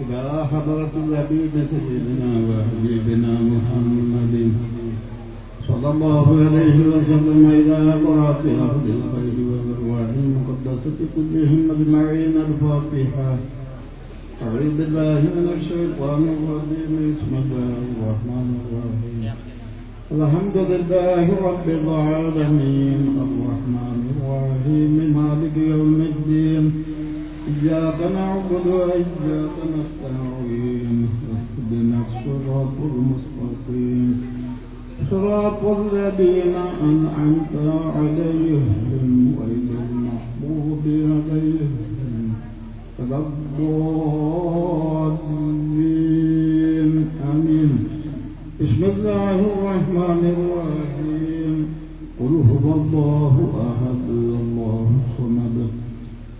إلى حضرة الحبيب سيدنا وحبيبنا محمد. صلى الله عليه وسلم إلى حضرات أهل الخير والأرواح المقدسة كلهم أجمعين. الفاتحة. أعوذ بالله من الشيطان الرجيم. بسم الله الرحمن الرحيم. الحمد لله رب العالمين. الرحمن الرحيم. مالك يوم الدين. إياك نعبد وإياك نستعين اهدنا الصراط المستقيم. صراط الذين أنعمت عليهم غير المغضوب عليهم ولا الضالين. آمين. بسم الله الرحمن الرحيم. قل هو الله أحد الله الصمد.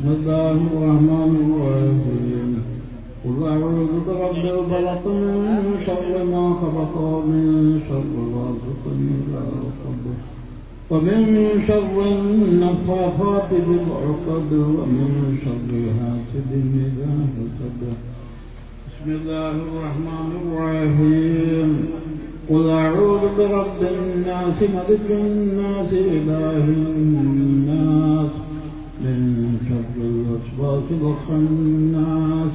بسم الله الرحمن الرحيم. قل أعوذ برب الفلق من شر ما خلق ومن شر غاسق إذا وقب. ومن شر النفاثات في العقد ومن شر حاسد إذا حسد. بسم الله الرحمن الرحيم. قل أعوذ برب الناس ملك الناس إله الناس. الخناس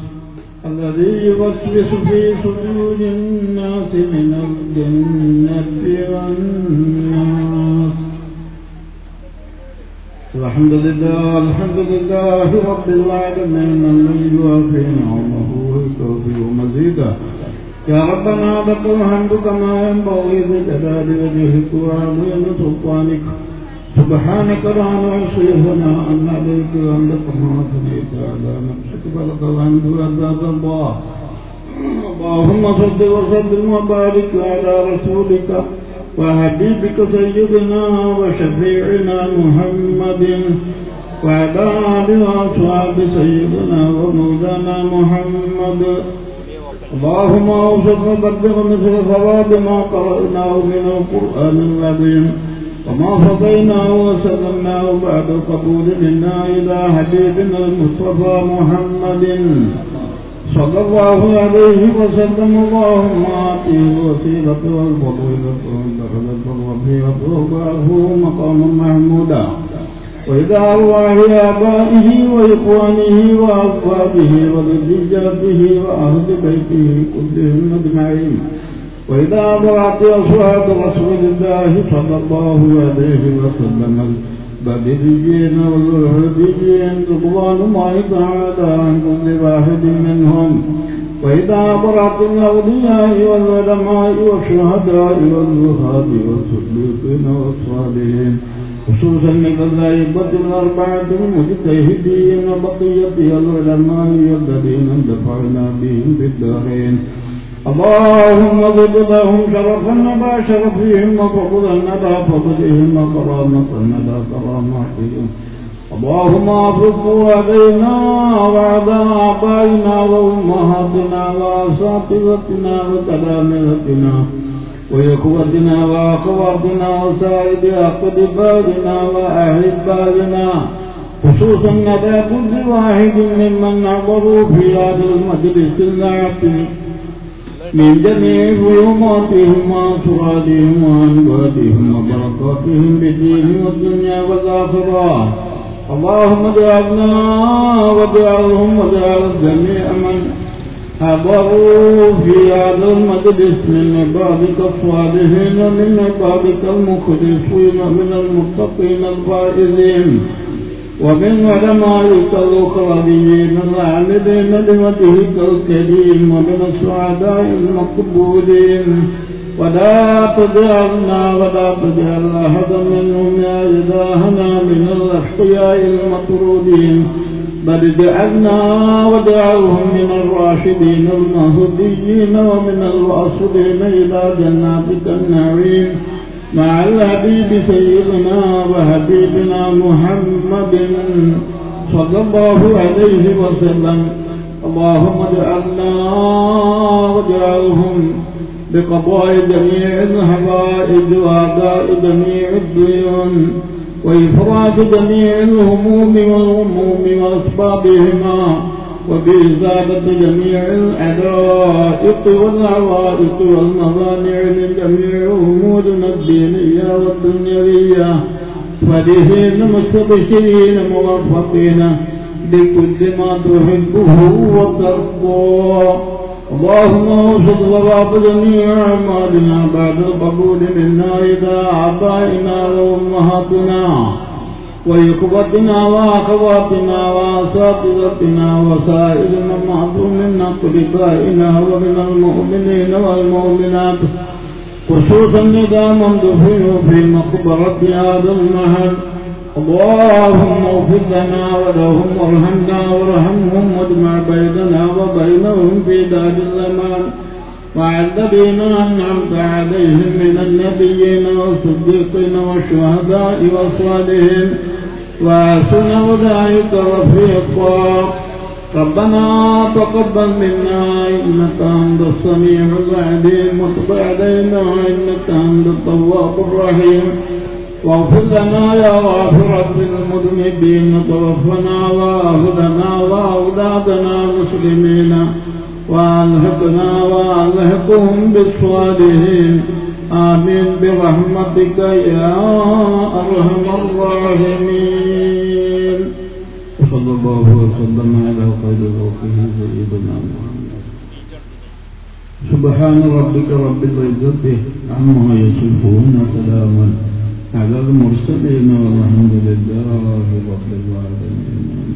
الذي يوسوس في صدور الناس من الجنة والناس. الحمد لله الحمد لله رب العالمين الذي يوافي نعمه ويكافئ مزيدا يا ربنا لك الحمد كما ينبغي بجلال وجهك وعظيم سلطانك. سبحانك لا نحصي ثناء عليك وانت كما اثنيت على نفسك فلك الحمد عباد الله اللهم صل وسلم وبارك على رسولك وحبيبك سيدنا وشفيعنا محمد وعلى آله وأصحاب سيدنا ومولانا محمد. اللهم اوصف وبلغ مثل ثواب ما قرأناه من القرآن العظيم. وما فضيناه وسلمناه بعد القبول منا إلى حبيبنا المصطفى محمد. صلى الله عليه وسلم، اللهم آتيه الوسيلة والفضيلة والدرجة الرفيعة وبعثه مقاما محمودا وإلى أرواح آبائه وإخوانه وأصحابه وذرياته وأهل بيته كلهم أجمعين. وإذا أضرعت أصحاب رسول الله صلى الله عليه وسلم البدريين والوهديين رضوان الله تعالى عن كل واحد منهم. وإذا أضرعت الأولياء والعلماء والشهداء والزهاد والصديقين والصالحين خصوصا الأئمة الأربعة المجتهدين وبقية العلماء الذين انتفعنا بهم في الدارين. اللهم زد لهم شرفا نبا شرفهم وفضلا نبا فضلهم وكرامة نبا كراماتهم اللهم اعفو علينا وعلى آبائنا وأمهاتنا وأساتذتنا وتلامذتنا وإخوتنا وأخواتنا وسائر أقربائنا وأحبائنا. خصوصا على كل واحد ممن حضروا في هذا المجلس العاقل من جميع ظلماتهم وأسرارهم وأنوارهم وبركاتهم بالدين والدنيا والآخرة اللهم اجعلنا واجعلهم واجعل جميع من حضروا في هذا المجلس من عبادك الصالحين ومن عبادك المخلصين من المتقين الفائزين. ومن علمائك الأخرين العاملين لوجهك الكريم ومن السعداء المقبولين. ولا تجعلنا ولا تجعل أحدا منهم يا إلهنا من الأشقياء المطرودين. بل جعلنا وجعلهم من الراشدين المهديين ومن الواصلين إلى جناتك النعيم. مع الحبيب سيدنا وحبيبنا محمد صلى الله عليه وسلم. اللهم اجعلنا واجعلهم بقضاء جميع الحوائج وأداء جميع الديون وإفراد جميع الهموم والغموم وأسبابهما وبإزالة جميع العلائق والعوائق والمظانع من جميع أمورنا الدينية والدنيوية فرحين مستبشرين موفقين بكل ما تحبه وترضى. اللهم اوصل ثواب جميع أعمالنا بعد القبول منا إلى ابائنا وامهاتنا وإخوتنا وأخواتنا وأساتذتنا وسائر من معصوم من أقربائنا ومن المؤمنين والمؤمنات. خصوصا إذا من دفنوا في مقبرة هذا المحل. اللهم اغفر لنا ولهم وارحمنا وارحمهم واجمع بيننا وبينهم في دار الزمان وعن الذين أنعمت عليهم من النبيين والصديقين والشهداء والصالحين وحسن أولئك رفيقا. ربنا تقبل منا إنك أنت السميع العليم وتب علينا إنك أنت التواب الرحيم. واغفر لنا يا غافر للمذنبين توفنا وأهلنا وأولادنا مسلمين. وألحقنا وألحقهم بالصالحين آمين برحمتك يا أرحم الراحمين وصلى الله وسلم على خير خلقه سيدنا محمد سبحان ربك رب العزة عما يصفون سلاما على المرسلين والحمد لله رب العالمين